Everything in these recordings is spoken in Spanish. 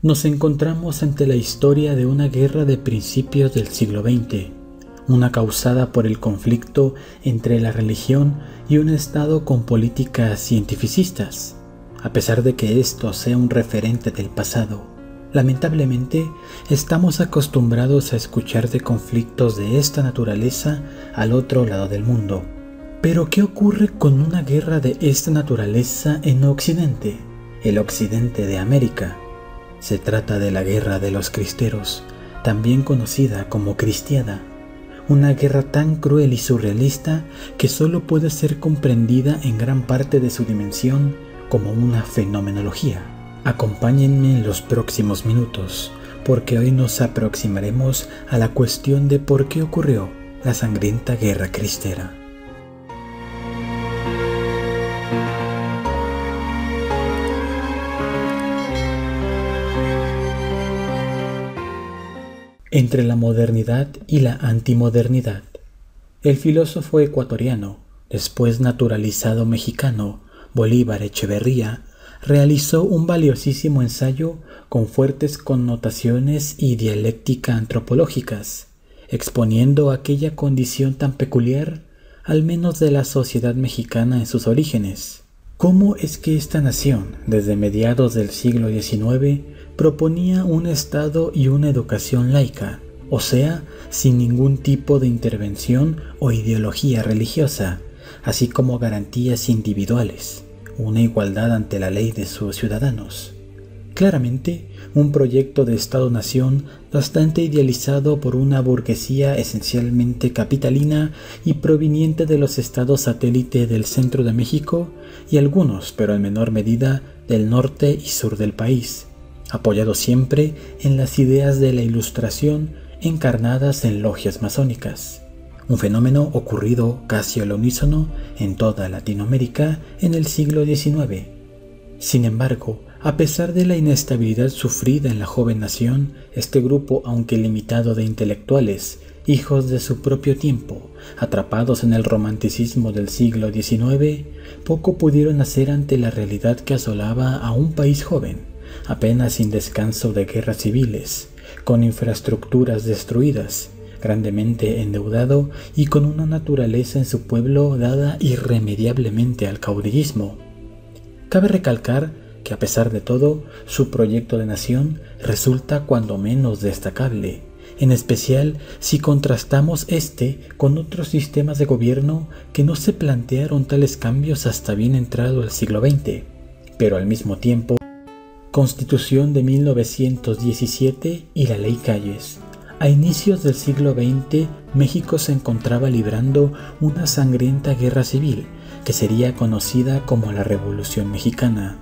Nos encontramos ante la historia de una guerra de principios del siglo XX, una causada por el conflicto entre la religión y un Estado con políticas cientificistas. A pesar de que esto sea un referente del pasado, lamentablemente estamos acostumbrados a escuchar de conflictos de esta naturaleza al otro lado del mundo. Pero ¿qué ocurre con una guerra de esta naturaleza en Occidente? El Occidente de América. Se trata de la Guerra de los Cristeros, también conocida como Cristiada, una guerra tan cruel y surrealista que solo puede ser comprendida en gran parte de su dimensión como una fenomenología. Acompáñenme en los próximos minutos, porque hoy nos aproximaremos a la cuestión de por qué ocurrió la sangrienta guerra cristera. Entre la modernidad y la antimodernidad. El filósofo ecuatoriano, después naturalizado mexicano, Bolívar Echeverría, realizó un valiosísimo ensayo con fuertes connotaciones y dialéctica antropológicas, exponiendo aquella condición tan peculiar, al menos de la sociedad mexicana en sus orígenes. ¿Cómo es que esta nación, desde mediados del siglo XIX, proponía un Estado y una educación laica, o sea, sin ningún tipo de intervención o ideología religiosa, así como garantías individuales, una igualdad ante la ley de sus ciudadanos. Claramente, un proyecto de Estado-nación bastante idealizado por una burguesía esencialmente capitalina y proveniente de los estados satélite del centro de México y algunos, pero en menor medida, del norte y sur del país, apoyado siempre en las ideas de la Ilustración encarnadas en logias masónicas, un fenómeno ocurrido casi al unísono en toda Latinoamérica en el siglo XIX. Sin embargo, a pesar de la inestabilidad sufrida en la joven nación, este grupo, aunque limitado de intelectuales, hijos de su propio tiempo, atrapados en el romanticismo del siglo XIX, poco pudieron hacer ante la realidad que asolaba a un país joven apenas sin descanso de guerras civiles, con infraestructuras destruidas, grandemente endeudado y con una naturaleza en su pueblo dada irremediablemente al caudillismo. Cabe recalcar que a pesar de todo, su proyecto de nación resulta cuando menos destacable, en especial si contrastamos este con otros sistemas de gobierno que no se plantearon tales cambios hasta bien entrado el siglo XX, pero al mismo tiempo Constitución de 1917 y la Ley Calles. A inicios del siglo XX, México se encontraba librando una sangrienta guerra civil que sería conocida como la Revolución Mexicana.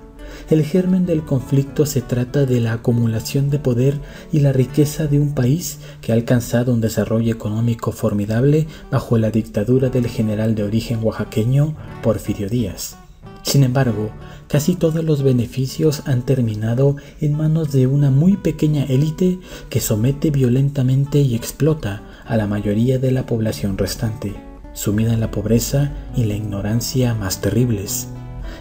El germen del conflicto se trata de la acumulación de poder y la riqueza de un país que ha alcanzado un desarrollo económico formidable bajo la dictadura del general de origen oaxaqueño Porfirio Díaz. Sin embargo, casi todos los beneficios han terminado en manos de una muy pequeña élite que somete violentamente y explota a la mayoría de la población restante, sumida en la pobreza y la ignorancia más terribles.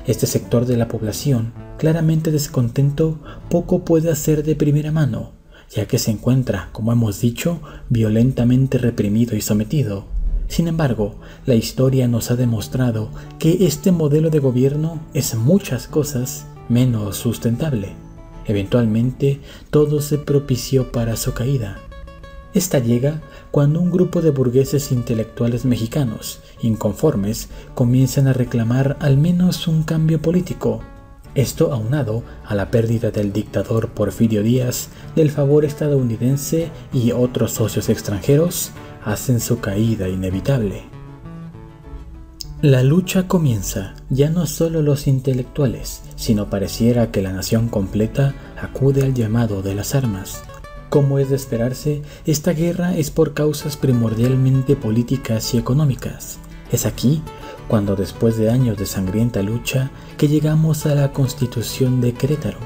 Este sector de la población, claramente descontento, poco puede hacer de primera mano, ya que se encuentra, como hemos dicho, violentamente reprimido y sometido sin embargo, la historia nos ha demostrado que este modelo de gobierno es muchas cosas menos sustentable. Eventualmente, todo se propició para su caída. Esta llega cuando un grupo de burgueses intelectuales mexicanos, inconformes, comienzan a reclamar al menos un cambio político. Esto aunado a la pérdida del dictador Porfirio Díaz, del favor estadounidense y otros socios extranjeros, hacen su caída inevitable. La lucha comienza, ya no solo los intelectuales, sino pareciera que la nación completa acude al llamado de las armas. Como es de esperarse, esta guerra es por causas primordialmente políticas y económicas. Es aquí cuando después de años de sangrienta lucha que llegamos a la constitución de Querétaro,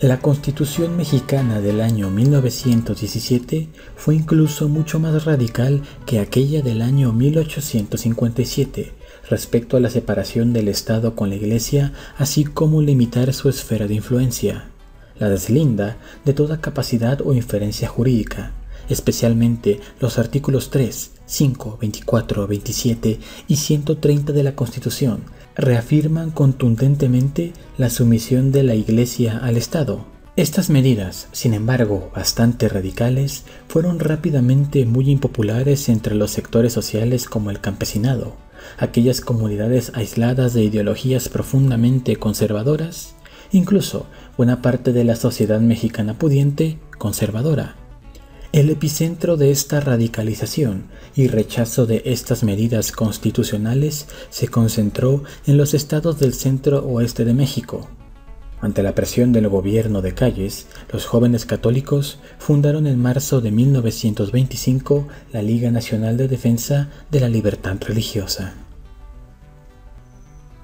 la Constitución mexicana del año 1917 fue incluso mucho más radical que aquella del año 1857 respecto a la separación del Estado con la Iglesia, así como limitar su esfera de influencia. la deslinda de toda capacidad o inferencia jurídica, especialmente los artículos 3, 5, 24, 27 y 130 de la Constitución, reafirman contundentemente la sumisión de la Iglesia al Estado. Estas medidas, sin embargo, bastante radicales, fueron rápidamente muy impopulares entre los sectores sociales como el campesinado, aquellas comunidades aisladas de ideologías profundamente conservadoras, incluso buena parte de la sociedad mexicana pudiente conservadora. El epicentro de esta radicalización y rechazo de estas medidas constitucionales se concentró en los estados del centro oeste de México. Ante la presión del gobierno de Calles, los jóvenes católicos fundaron en marzo de 1925 la Liga Nacional de Defensa de la Libertad Religiosa.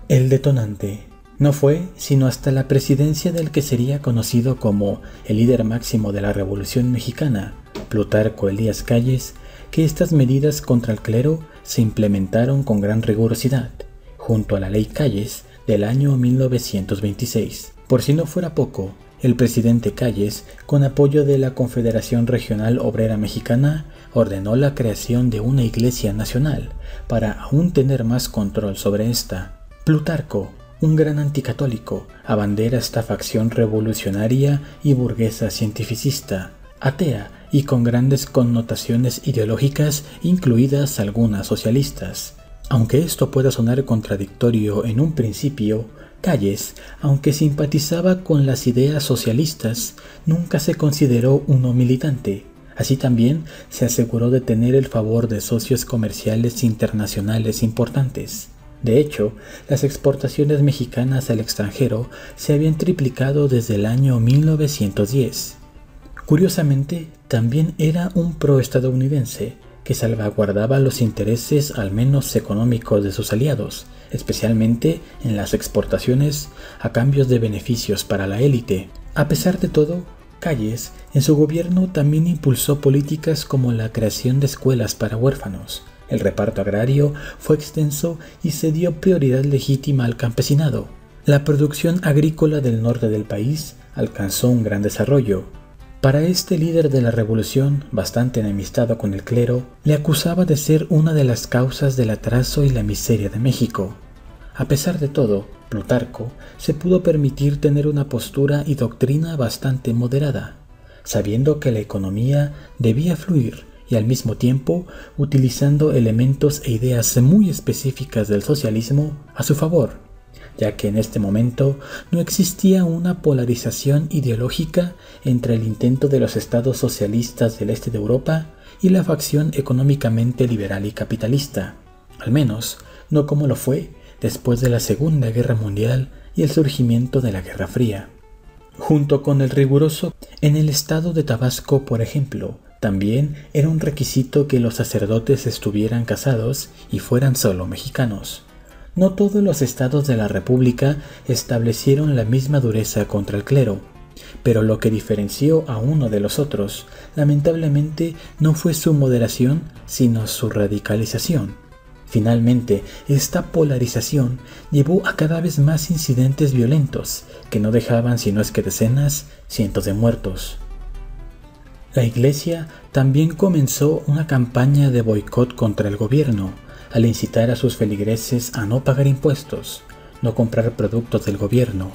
El detonante no fue sino hasta la presidencia del que sería conocido como el líder máximo de la Revolución Mexicana, Plutarco Elías Calles, que estas medidas contra el clero se implementaron con gran rigurosidad, junto a la Ley Calles del año 1926. Por si no fuera poco, el presidente Calles, con apoyo de la Confederación Regional Obrera Mexicana, ordenó la creación de una iglesia nacional para aún tener más control sobre esta. Plutarco un gran anticatólico, abandera esta facción revolucionaria y burguesa cientificista, atea y con grandes connotaciones ideológicas, incluidas algunas socialistas. Aunque esto pueda sonar contradictorio en un principio, Calles, aunque simpatizaba con las ideas socialistas, nunca se consideró uno militante. Así también se aseguró de tener el favor de socios comerciales internacionales importantes. De hecho, las exportaciones mexicanas al extranjero se habían triplicado desde el año 1910. Curiosamente, también era un proestadounidense que salvaguardaba los intereses al menos económicos de sus aliados, especialmente en las exportaciones a cambios de beneficios para la élite. A pesar de todo, Calles en su gobierno también impulsó políticas como la creación de escuelas para huérfanos, el reparto agrario fue extenso y se dio prioridad legítima al campesinado. La producción agrícola del norte del país alcanzó un gran desarrollo. Para este líder de la revolución, bastante enemistado con el clero, le acusaba de ser una de las causas del atraso y la miseria de México. A pesar de todo, Plutarco se pudo permitir tener una postura y doctrina bastante moderada, sabiendo que la economía debía fluir y al mismo tiempo utilizando elementos e ideas muy específicas del socialismo a su favor, ya que en este momento no existía una polarización ideológica entre el intento de los estados socialistas del este de Europa y la facción económicamente liberal y capitalista, al menos no como lo fue después de la Segunda Guerra Mundial y el surgimiento de la Guerra Fría. Junto con el riguroso en el estado de Tabasco, por ejemplo, también era un requisito que los sacerdotes estuvieran casados y fueran solo mexicanos. No todos los estados de la República establecieron la misma dureza contra el clero, pero lo que diferenció a uno de los otros, lamentablemente, no fue su moderación, sino su radicalización. Finalmente, esta polarización llevó a cada vez más incidentes violentos, que no dejaban sino es que decenas, cientos de muertos. La Iglesia también comenzó una campaña de boicot contra el gobierno, al incitar a sus feligreses a no pagar impuestos, no comprar productos del gobierno,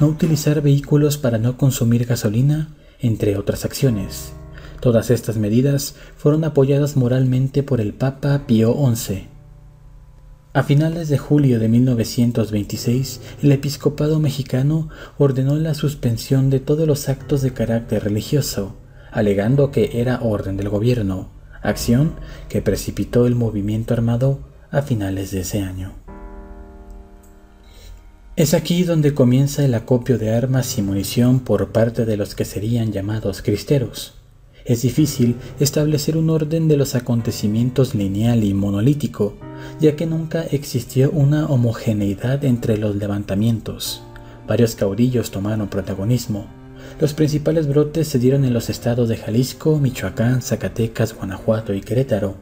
no utilizar vehículos para no consumir gasolina, entre otras acciones. Todas estas medidas fueron apoyadas moralmente por el Papa Pío XI. A finales de julio de 1926, el episcopado mexicano ordenó la suspensión de todos los actos de carácter religioso, alegando que era orden del gobierno, acción que precipitó el movimiento armado a finales de ese año. Es aquí donde comienza el acopio de armas y munición por parte de los que serían llamados cristeros. Es difícil establecer un orden de los acontecimientos lineal y monolítico, ya que nunca existió una homogeneidad entre los levantamientos. Varios caudillos tomaron protagonismo, los principales brotes se dieron en los estados de Jalisco, Michoacán, Zacatecas, Guanajuato y Querétaro.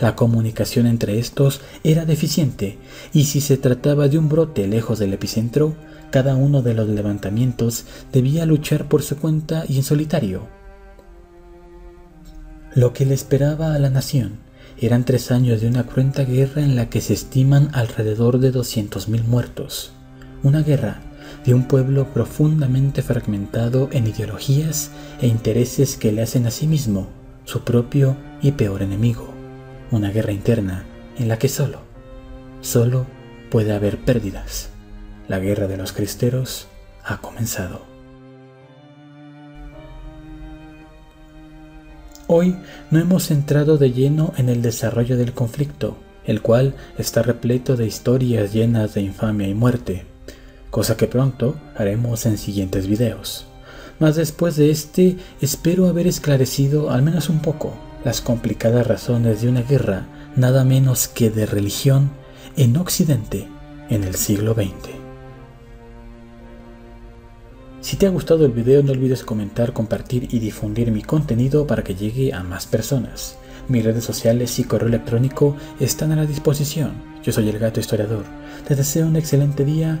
La comunicación entre estos era deficiente y si se trataba de un brote lejos del epicentro, Cada uno de los levantamientos debía luchar por su cuenta y en solitario. Lo que le esperaba a la nación eran tres años de una cruenta guerra en la que se estiman alrededor de 200.000 muertos. Una guerra de un pueblo profundamente fragmentado en ideologías e intereses que le hacen a sí mismo su propio y peor enemigo. Una guerra interna en la que solo, solo puede haber pérdidas. La guerra de los cristeros ha comenzado. Hoy no hemos entrado de lleno en el desarrollo del conflicto, el cual está repleto de historias llenas de infamia y muerte, cosa que pronto haremos en siguientes videos. Mas después de este, espero haber esclarecido al menos un poco las complicadas razones de una guerra nada menos que de religión en Occidente en el siglo XX. Si te ha gustado el video no olvides comentar, compartir y difundir mi contenido para que llegue a más personas. Mis redes sociales y correo electrónico están a la disposición. Yo soy el gato historiador. Te deseo un excelente día